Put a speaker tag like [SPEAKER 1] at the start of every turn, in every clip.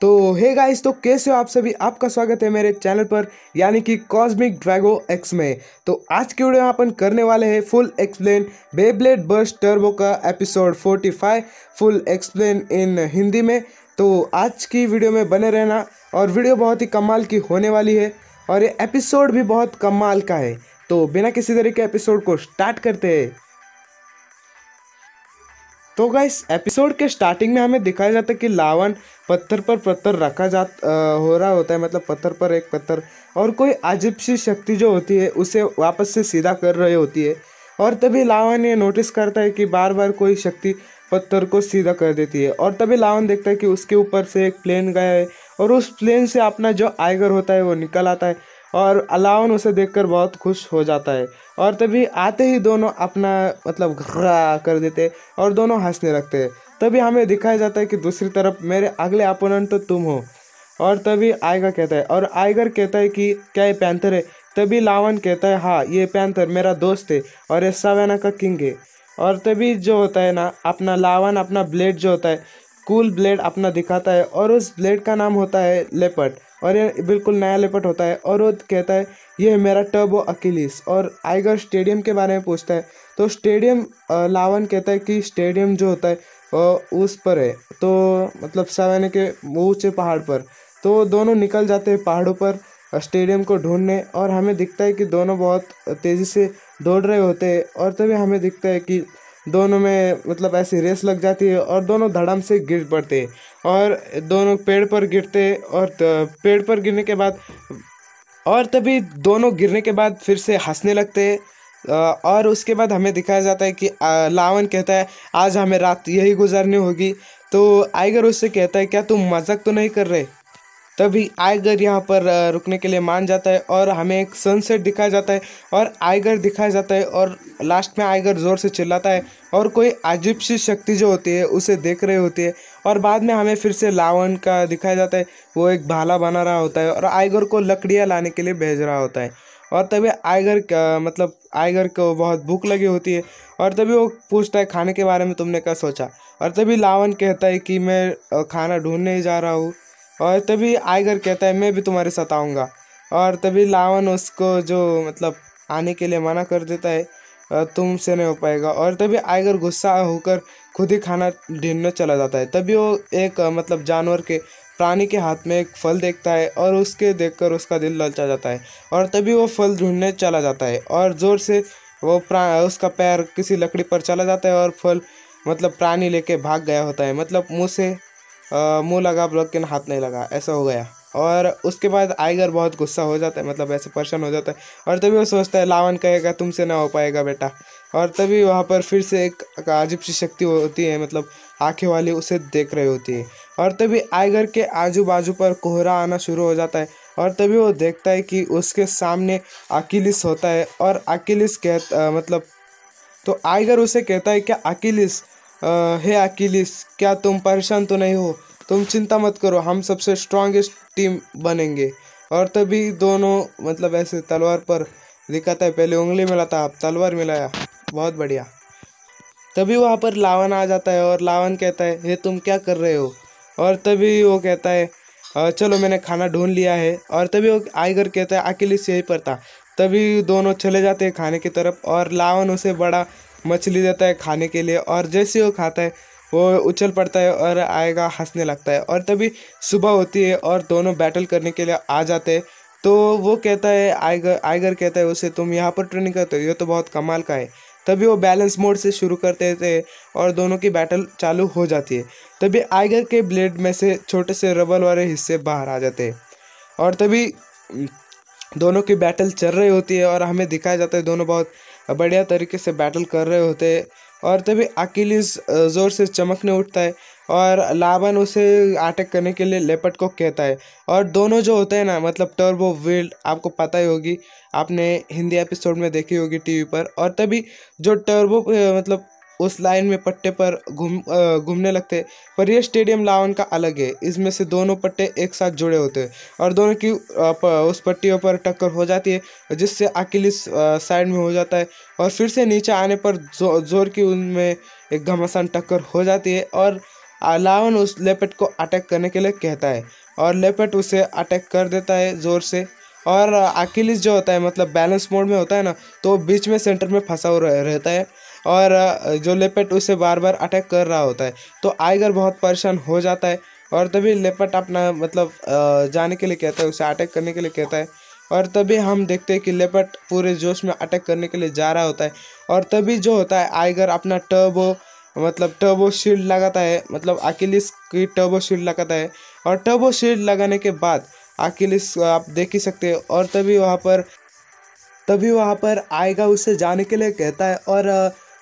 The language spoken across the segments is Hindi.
[SPEAKER 1] तो हे गाइस तो कैसे हो आप सभी? आपका स्वागत है मेरे चैनल पर, यानी कि कॉस्मिक ड्रैगो एक्स में। तो आज की वीडियो में अपन करने वाले हैं full explain Beyblade Burst Turbo का episode 45 full explain in Hindi में। तो आज की वीडियो में बने रहना, और वीडियो बहुत ही कमाल की होने वाली है, और ये एपिसोड भी बहुत कमाल का है। तो बिना किसी तरीके एपिसोड को स्टार्ट करते हैं। तो गाइस एपिसोड के स्टार्टिंग में हमें दिखाया जाता है कि लावन पत्थर पर पत्थर रखा जा हो रहा होता है मतलब पत्थर पर एक पत्थर। और कोई अजीब सी शक्ति जो होती है, उसे वापस से सीधा कर रही होती है। और तभी लावन ये नोटिस करता है कि बार बार कोई शक्ति पत्थर को सीधा कर देती है। और तभी लावन देखता है कि उसके ऊपर से एक प्लेन गया है। और उस प्लेन से अपना जो आइगर होता है, वो निकल आता है। और अलावन उसे देखकर बहुत खुश हो जाता है। और तभी आते ही दोनों अपना मतलब घरा कर देते और दोनों हंसने लगते। हैं तभी हमें दिखाया जाता है कि दूसरी तरफ़ मेरे अगले अपोनेंट तो तुम हो। और तभी आयगर कहता है, और आयगर कहता है कि क्या ये पैंथर है? तभी लावन कहता है हाँ ये पैंथर मेरा दोस्त है और ये सवेना का किंग है। और तभी जो होता है ना, अपना लावन, अपना ब्लेड जो होता है, कूल ब्लेड अपना दिखाता है और उस ब्लेड का नाम होता है लेपट और ये बिल्कुल नया लेपट होता है और वो कहता है ये है मेरा टर्बो अकिलिस। और आइगर स्टेडियम के बारे में पूछता है तो स्टेडियम लावन कहता है कि स्टेडियम जो होता है उस पर है। तो मतलब सवाने के ऊँचे पहाड़ पर। तो दोनों निकल जाते हैं पहाड़ों पर स्टेडियम को ढूँढने और हमें दिखता है कि दोनों बहुत तेज़ी से दौड़ रहे होते हैं और तभी हमें दिखता है कि दोनों में मतलब ऐसी रेस लग जाती है और दोनों धड़म से गिर पड़ते और दोनों पेड़ पर गिरते और पेड़ पर गिरने के बाद, और तभी दोनों गिरने के बाद फिर से हंसने लगते और उसके बाद हमें दिखाया जाता है कि लावन कहता है, आज हमें रात यही गुजारनी होगी। तो आइगर उससे कहता है, क्या तुम मज़ाक तो नहीं कर रहे? तभी आइगर यहाँ पर रुकने के लिए मान जाता है और हमें एक सनसेट दिखाया जाता है और आइगर दिखाया जाता है और लास्ट में आइगर ज़ोर से चिल्लाता है और कोई अजीब सी शक्ति जो होती है उसे देख रही होती है और बाद में हमें फिर से लावन का दिखाया जाता है। वो एक भाला बना रहा होता है और आइगर को लकड़ियाँ लाने के लिए भेज रहा होता है और तभी आइगर मतलब आइगर को बहुत भूख लगी होती है और तभी वो पूछता है, खाने के बारे में तुमने क्या सोचा? और तभी लावन कहता है कि, मैं खाना ढूँढने जा रहा हूँ। और तभी आइगर कहता है, मैं भी तुम्हारे साथ आऊँगा। और तभी लावन उसको जो मतलब आने के लिए मना कर देता है तुमसे नहीं हो पाएगा। और तभी आइगर गुस्सा होकर खुद ही खाना ढूँढने चला जाता है। तभी वो एक मतलब जानवर के प्राणी के हाथ में एक फल देखता है और उसके देखकर उसका दिल ललचा जाता है। और तभी वो फल ढूँढने चला जाता है और ज़ोर से वो प्रा, उसका पैर किसी लकड़ी पर चला जाता है और फल मतलब प्राणी लेके भाग गया होता है। मतलब मुँह से मुँह लगा लेकिन हाथ नहीं लगा, ऐसा हो गया। और उसके बाद आइगर बहुत गुस्सा हो जाता है मतलब ऐसे परेशान हो जाता है। और तभी वो सोचता है लावन कहेगा, तुमसे ना हो पाएगा बेटा। और तभी वहाँ पर फिर से एक अजीब सी शक्ति होती है मतलब आँखें वाली उसे देख रही होती है। और तभी आइगर के आजू बाजू पर कोहरा आना शुरू हो जाता है। और तभी वो देखता है कि उसके सामने अकिलिस होता है। और अकिलिस कह मतलब तो आइगर उसे कहता है कि अकिलिस हे अकिलिस, क्या तुम परेशान तो नहीं हो? तुम चिंता मत करो, हम सबसे स्ट्रॉन्गेस्ट टीम बनेंगे। और तभी दोनों मतलब ऐसे तलवार पर दिखाता है, पहले उंगली मिलाता, अब तलवार मिलाया। बहुत बढ़िया। तभी वहाँ पर लावन आ जाता है और लावन कहता है, हे, तुम क्या कर रहे हो? और तभी वो कहता है चलो, मैंने खाना ढूंढ लिया है। और तभी वो आइगर कहता है, अकेलिस, यहीं पर था। तभी दोनों चले जाते हैं खाने की तरफ़ और लावन उसे बड़ा मछली देता है खाने के लिए और जैसे वो खाता है, वो उछल पड़ता है और आएगा, हंसने लगता है। और तभी सुबह होती है और दोनों बैटल करने के लिए आ जाते हैं। तो वो कहता है आइगर आइगर कहता है उसे, तुम यहाँ पर ट्रेनिंग करते हो? ये तो बहुत कमाल का है। तभी वो बैलेंस मोड से शुरू करते थे और दोनों की बैटल चालू हो जाती है। तभी आइगर के ब्लेड में से छोटे से रबल वाले हिस्से बाहर आ जाते हैं। और तभी, दोनों की बैटल चल रही होती है और हमें दिखाया जाता है दोनों बहुत बढ़िया तरीके से बैटल कर रहे होते हैं और तभी अकेलिस ज़ोर से चमकने उठता है और लावन उसे अटैक करने के लिए लेपट को कहता है। और दोनों जो होते हैं ना मतलब टर्बो विल्ड आपको पता ही होगी, आपने हिंदी एपिसोड में देखी होगी टीवी पर। और तभी जो टर्बो मतलब उस लाइन में पट्टे पर घूम घूमने लगते। पर ये स्टेडियम लावन का अलग है। इसमें से दोनों पट्टे एक साथ जुड़े होते हैं और दोनों की उस पट्टियों पर टक्कर हो जाती है जिससे अकेलिस साइड में हो जाता है और फिर से नीचे आने पर जो, ज़ोर की उनमें एक घमासान टक्कर हो जाती है और लावन उस लेपेट को अटैक करने के लिए कहता है और लेपेट उसे अटैक कर देता है ज़ोर से और अकिलिस जो होता है मतलब बैलेंस मोड में होता है ना तो बीच में सेंटर में फंसा हुआ रहता है। और जो लेपेट उसे बार बार अटैक कर रहा होता है तो आइगर बहुत परेशान हो जाता है और तभी लेपट अपना मतलब जाने के लिए कहता है, उसे अटैक करने के लिए कहता है और तभी हम देखते हैं कि लेपट पूरे जोश में अटैक करने के लिए जा रहा होता है और तभी जो होता है, आइगर अपना टर्बो मतलब टर्बो शील्ड लगाता है मतलब अकिलिस की टर्बो शील्ड लगाता है और टर्बो शील्ड लगाने के बाद अकिलिस आप देख ही सकते हैं और तभी वहाँ पर, तभी वहाँ पर आएगा उसे जाने के लिए कहता है और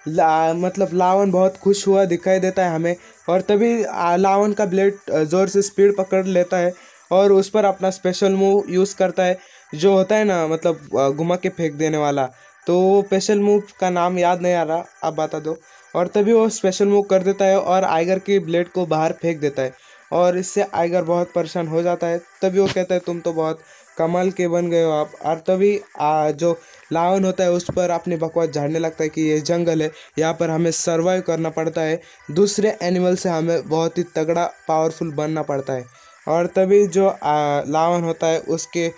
[SPEAKER 1] ला, मतलब लावन बहुत खुश हुआ दिखाई देता है हमें। और तभी लावन का ब्लेड ज़ोर से स्पीड पकड़ लेता है और उस पर अपना स्पेशल मूव यूज़ करता है जो होता है ना मतलब घुमा के फेंक देने वाला। तो वो स्पेशल मूव का नाम याद नहीं आ रहा आप बता दो। और तभी वो स्पेशल मूव कर देता है और आइगर की ब्लेड को बाहर फेंक देता है। और इससे आइगर बहुत परेशान हो जाता है। तभी वो कहता है तुम तो बहुत कमाल के बन गए हो आप। और तभी आ, जो लावन होता है उस पर अपनी बकवास झाड़ने लगता है कि ये जंगल है। यहाँ पर हमें सर्वाइव करना पड़ता है। दूसरे एनिमल से हमें बहुत ही तगड़ा पावरफुल बनना पड़ता है। और तभी जो आ, लावन होता है उसके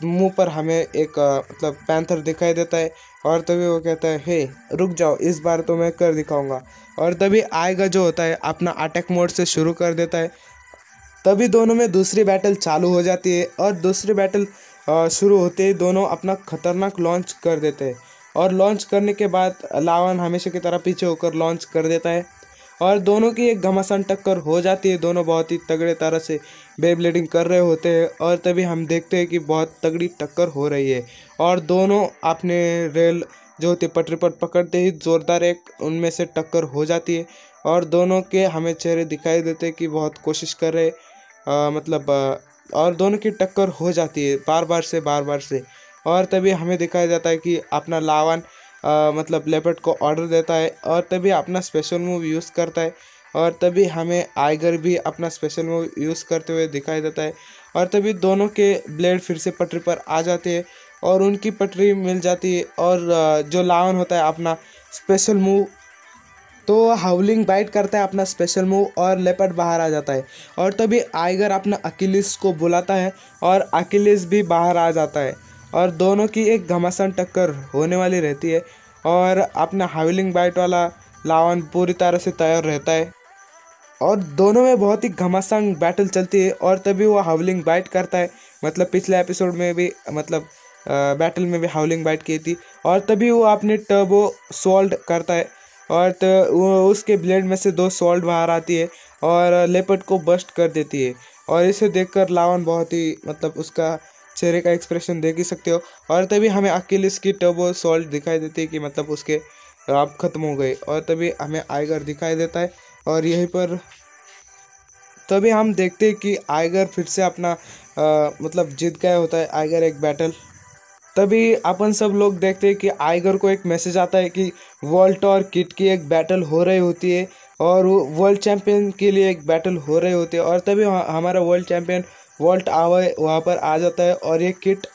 [SPEAKER 1] मुँह पर हमें एक मतलब पैंथर दिखाई देता है। और तभी वो कहता है हे रुक जाओ इस बार तो मैं कर दिखाऊँगा। और तभी आएगा जो होता है अपना अटैक मोड से शुरू कर देता है। तभी दोनों में दूसरी बैटल चालू हो जाती है और दूसरी बैटल शुरू होते ही दोनों अपना खतरनाक लॉन्च कर देते हैं। और लॉन्च करने के बाद लावन हमेशा की तरह पीछे होकर लॉन्च कर देता है। और दोनों की एक घमासान टक्कर हो जाती है। दोनों बहुत ही तगड़े तरह से बे ब्लीडिंग कर रहे होते हैं और तभी हम देखते हैं कि बहुत तगड़ी टक्कर हो रही है। और दोनों अपने रेल जो होती है, पटरी पर पकड़ते ही ज़ोरदार एक उनमें से टक्कर हो जाती है। और दोनों के हमें चेहरे दिखाई देते हैं कि बहुत कोशिश कर रहे आ, मतलब आ, और दोनों की टक्कर हो जाती है बार बार से बार बार से। और तभी हमें दिखाया जाता है कि अपना लावन आ, मतलब लेपर्ड को ऑर्डर देता है और तभी अपना स्पेशल मूव यूज़ करता है। और तभी हमें आइगर भी अपना स्पेशल मूव यूज़ करते हुए दिखाई देता है। और तभी दोनों के ब्लेड फिर से पटरी पर आ जाते हैं और उनकी पटरी मिल जाती है और जो लावन होता है अपना स्पेशल मूव तो हाउलिंग बाइट करता है अपना स्पेशल मूव और लेपर्ड बाहर आ जाता है। और तभी आइगर अपना अकिलिस को बुलाता है और अकिलिस भी बाहर आ जाता है। और दोनों की एक घमासान टक्कर होने वाली रहती है और अपना हाउलिंग बाइट वाला लावन पूरी तरह से तैयार रहता है। और दोनों में बहुत ही घमासान बैटल चलती है और तभी वो हाउलिंग बाइट करता है। मतलब पिछले एपिसोड में भी मतलब बैटल में भी हाउलिंग बाइट की थी। और तभी वो अपने टर्बो सोल्ड करता है। और तो उसके ब्लेड में से दो सॉल्ट बाहर आती है और लेपर्ड को बस्ट कर देती है। और इसे देखकर लावन बहुत ही मतलब उसका चेहरे का एक्सप्रेशन देख ही सकते हो। और तभी हमें अकेलिस की टर्बो सॉल्ट दिखाई देती है कि मतलब उसके आप ख़त्म हो गए। और तभी हमें आइगर दिखाई देता है और यहीं पर तभी हम देखते हैं कि आइगर फिर से अपना आ, मतलब जीत गया होता है। आइगर एक बैटल तभी अपन सब लोग देखते हैं कि आइगर को एक मैसेज आता है कि वर्ल्ड और किट की एक बैटल हो रही होती है और वर्ल्ड चैम्पियन के लिए एक बैटल हो रही होती है और तभी हमारा वर्ल्ड चैम्पियन वॉल्ट आवा वहाँ पर आ जाता है और ये किट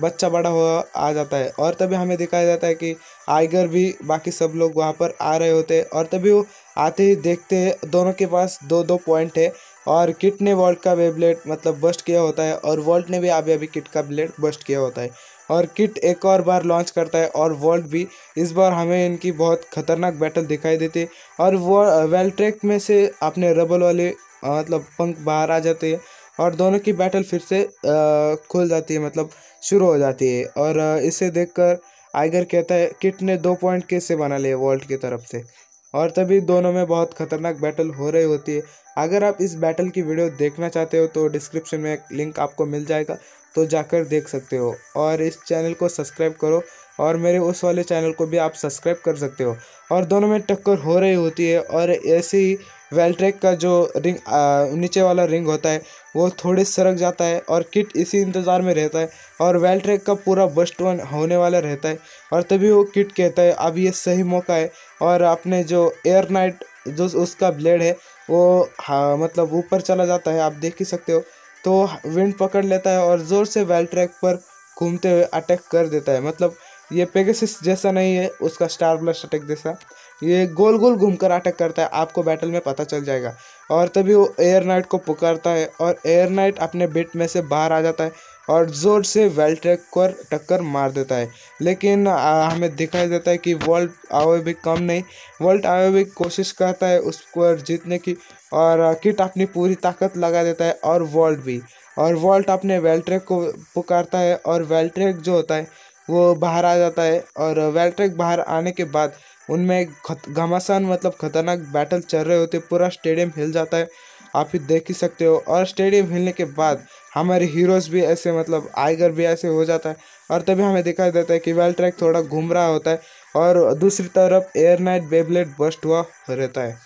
[SPEAKER 1] बच्चा बड़ा हुआ आ जाता है। और तभी हमें दिखाया जाता है कि आइगर भी बाकी सब लोग वहाँ पर आ रहे होते हैं और तभी वो आते ही देखते हैं, दोनों के पास दो दो पॉइंट है और किट ने वॉल्ट का वे ब्लेड मतलब बस्ट किया होता है और वॉल्ट ने भी अभी अभी किट का ब्लेड बस्ट किया होता है। और किट एक और बार लॉन्च करता है और वॉल्ट भी इस बार हमें इनकी बहुत खतरनाक बैटल दिखाई देती है। और वो वेल ट्रैक में से अपने रबल वाले मतलब पंख बाहर आ जाते हैं। और दोनों की बैटल फिर से खुल जाती है मतलब शुरू हो जाती है। और इसे देखकर आइगर कहता है, किट ने दो पॉइंट कैसे बना लिए वॉल्ट की तरफ़ से। और तभी दोनों में बहुत खतरनाक बैटल हो रही होती है। अगर आप इस बैटल की वीडियो देखना चाहते हो तो डिस्क्रिप्शन में एक लिंक आपको मिल जाएगा तो जाकर देख सकते हो। और इस चैनल को सब्सक्राइब करो, और मेरे उस वाले चैनल को भी आप सब्सक्राइब कर सकते हो। और दोनों में टक्कर हो रही होती है, और ऐसे वेलट्रेक का जो रिंग नीचे वाला रिंग होता है, वो थोड़े सरक जाता है और किट इसी इंतज़ार में रहता है और वेलट्रेक का पूरा बस्ट वन होने वाला रहता है और तभी वो किट कहता है, अब ये सही मौका है। और अपने जो एयर नाइट जो उसका ब्लेड है, वो हाँ मतलब ऊपर चला जाता है, आप देख ही सकते हो। तो विंड पकड़ लेता है और ज़ोर से वेल ट्रैक पर घूमते हुए अटैक कर देता है। मतलब ये पेगसिस जैसा नहीं है, उसका स्टार ब्लस्ट अटैक जैसा। ये गोल गोल घूमकर अटैक करता है आपको बैटल में पता चल जाएगा। और तभी वो एयर नाइट को पुकारता है और एयर नाइट अपने बिट में से बाहर आ जाता है और ज़ोर से वेल्ट्रेक को टक्कर मार देता है। लेकिन आ, हमें दिखाई देता है कि वर्ल्ड आवे भी कम नहीं वर्ल्ड आवे भी कोशिश करता है उसको जीतने की और किट अपनी पूरी ताकत लगा देता है और वर्ल्ड भी। और वर्ल्ड अपने वेल्ट्रेक को पुकारता है और वेल्ट्रेक जो होता है वो बाहर आ जाता है और वेल्ट्रेक बाहर आने के बाद उनमें घमासान मतलब खतरनाक बैटल चल रहे होते, पूरा स्टेडियम हिल जाता है। आप ही देख ही सकते हो। और स्टेडियम हिलने के बाद हमारे हीरोज़ भी ऐसे मतलब आइगर भी ऐसे हो जाता है। और तभी हमें दिखाई देता है कि वेल ट्रैक थोड़ा घूम रहा होता है और दूसरी तरफ़ एयर नाइट बेबलेट बस्ट हुआ रहता है।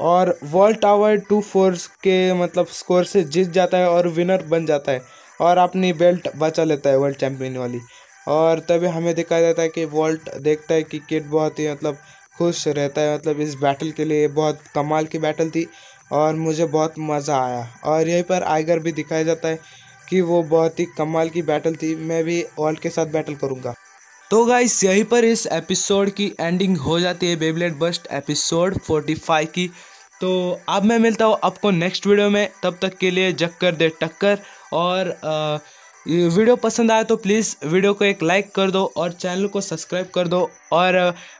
[SPEAKER 1] और वर्ल्ड टावर टू फोर्स के मतलब स्कोर से जीत जाता है और विनर बन जाता है। और अपनी बेल्ट बचा लेता है वर्ल्ड चैम्पियन वाली। और तभी हमें दिखाई जाता है कि वॉल्ट देखता है कि किट बहुत ही मतलब खुश रहता है। मतलब इस बैटल के लिए बहुत कमाल की बैटल थी और मुझे बहुत मज़ा आया। और यहीं पर आइगर भी दिखाया जाता है कि वो बहुत ही कमाल की बैटल थी। मैं भी वॉल्ट के साथ बैटल करूँगा। तो गाइस यहीं पर इस एपिसोड की एंडिंग हो जाती है बेबलेट बस्ट एपिसोड 45 की। तो अब मैं मिलता हूँ आपको नेक्स्ट वीडियो में। तब तक के लिए जग कर दे टक्कर और आ, वीडियो पसंद आए तो प्लीज़ वीडियो को एक लाइक कर दो और चैनल को सब्सक्राइब कर दो और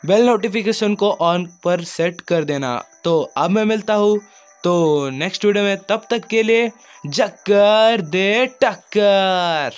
[SPEAKER 1] बेल नोटिफिकेशन को ऑन पर सेट कर देना। तो अब मैं मिलता हूँ। तो नेक्स्ट वीडियो में तब तक के लिए जक्कर दे टक्कर।